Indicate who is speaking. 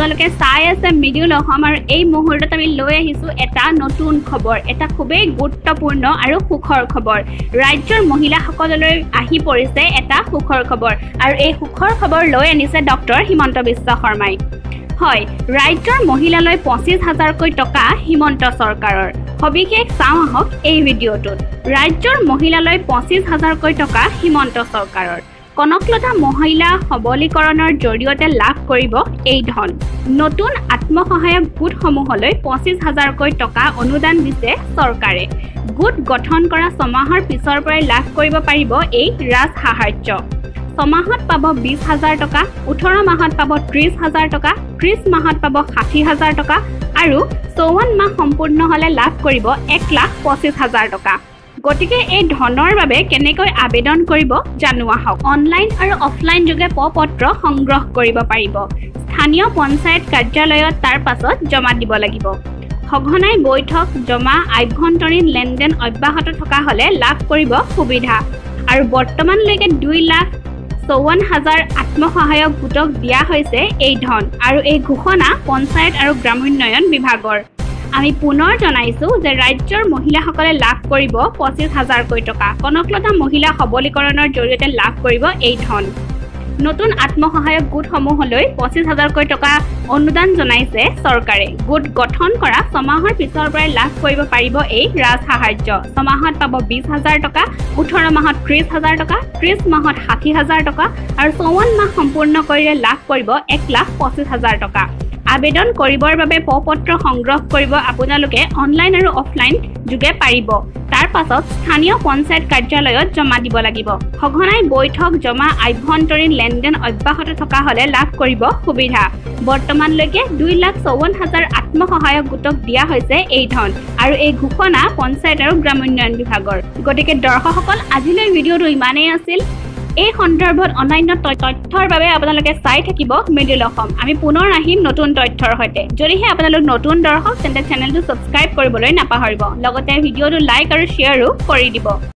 Speaker 1: আপোনালোকে চাই আছে মিডিউল অসম আৰু এই মুহূৰ্তত আমি লৈ আহিছোঁ এটা নতুন খবৰ এটা খুবেই গুৰুত্বপূৰ্ণ আৰু সুখৰ খবৰ। ৰাজ্যৰ মহিলাসকললৈ আহি পৰিছে এটা সুখৰ খবৰ আৰু এই সুখৰ খবৰ লৈ আনিছে ডক্টৰ হিমন্ত বিশ্ব শৰ্মাই। হয় ৰাজ্যৰ মহিলালৈ পঁচিছ হাজাৰকৈ টকা হিমন্ত চৰকাৰৰ। সবিশেষ চাওঁ আহক এই ভিডিঅ'টোত। ৰাজ্যৰ মহিলালৈ পঁচিছ হাজাৰকৈ টকা হিমন্ত চৰকাৰৰ। কনকলতা মহিলা সবলীকৰণৰ জৰিয়তে লাভ কৰিব এই ধন। নতুন আত্মসহায়ক গোটসমূহলৈ পঁচিছ হাজাৰকৈ টকা অনুদান দিছে চৰকাৰে। গোট গঠন কৰা ছমাহৰ পিছৰ পৰাই লাভ কৰিব পাৰিব এই ৰাজ সাহাৰ্য ছমাহত পাব বিছ হাজাৰ টকা ওঠৰ মাহত পাব ত্ৰিছ হাজাৰ টকা ত্ৰিছ মাহত পাব ষাঠি হাজাৰ টকা আৰু চৌৱন্ন মাহ সম্পূৰ্ণ হ'লে লাভ কৰিব এক লাখ পঁচিছ হাজাৰ টকা। গতিকে এই ধনৰ বাবে কেনেকৈ আবেদন কৰিব জানো আহক। অনলাইন আৰু অফলাইন যোগে প পত্ৰ সংগ্ৰহ কৰিব পাৰিব। স্থানীয় পঞ্চায়ত কাৰ্যালয়ত তাৰ পাছত জমা দিব লাগিব। সঘনাই বৈঠক জমা আভ্যন্তৰীণ লেনদেন অব্যাহত থকা হ'লে লাভ কৰিব সুবিধা। আৰু বৰ্তমানলৈকে দুই লাখ চৌৱন্ন হাজাৰ আত্মসহায়ক গোটক দিয়া হৈছে এই ধন আৰু এই ঘোষণা পঞ্চায়ত আৰু গ্ৰামোন্নয়ন বিভাগৰ। আমি পুনৰ জনাইছোঁ যে ৰাজ্যৰ মহিলাসকলে লাভ কৰিব পঁচিছ হাজাৰকৈ টকা। কনকলতা মহিলা সবলীকৰণৰ জৰিয়তে লাভ কৰিব এই ধন। নতুন আত্মসহায়ক গোটসমূহলৈ পঁচিছ হাজাৰকৈ টকা অনুদান জনাইছে চৰকাৰে। গোট গঠন কৰা ছমাহৰ পিছৰ পৰাই লাভ কৰিব পাৰিব এই ৰাজ সাহাৰ্য ছমাহত পাব বিছ হাজাৰ টকা ওঠৰ মাহত ত্ৰিছ হাজাৰ টকা ত্ৰিছ মাহত ষাঠি হাজাৰ টকা আৰু চৌৱন্ন মাহ সম্পূৰ্ণ কৰিলে লাভ কৰিব এক লাখ পঁচিছ হাজাৰ টকা। আবেদন কৰিবৰ বাবে প পত্ৰ সংগ্ৰহ কৰিব আপোনালোকে অনলাইন আৰু অফলাইন যোগে পাৰিব। তাৰ পাছত স্থানীয় পঞ্চায়ত কাৰ্যালয়ত জমা দিব লাগিব। সঘনাই বৈঠক জমা আভ্যন্তৰীণ লেনদেন অব্যাহত থকা হ'লে লাভ কৰিব সুবিধা। বৰ্তমানলৈকে দুই লাখ চৌৱন্ন হাজাৰ আত্মসহায়ক গোটক দিয়া হৈছে এই ধন আৰু এই ঘোষণা পঞ্চায়ত আৰু গ্ৰামোন্নয়ন বিভাগৰ। গতিকে দৰ্শকসকল আজিলৈ ভিডিঅ'টো ইমানেই আছিল। এই সন্দৰ্ভত অন্যান্য তথ্যৰ বাবে আপোনালোকে চাই থাকিব মিডিল অসম আমি পুনৰ আহিম নতুন তথ্যৰ সৈতে। যদিহে আপোনালোক নতুন দৰ্শক তেন্তে চেনেলটো ছাবস্ক্ৰাইব কৰিবলৈ নাপাহৰিব। লগতে ভিডিঅ'টো লাইক আৰু শ্বেয়াৰো কৰি দিব।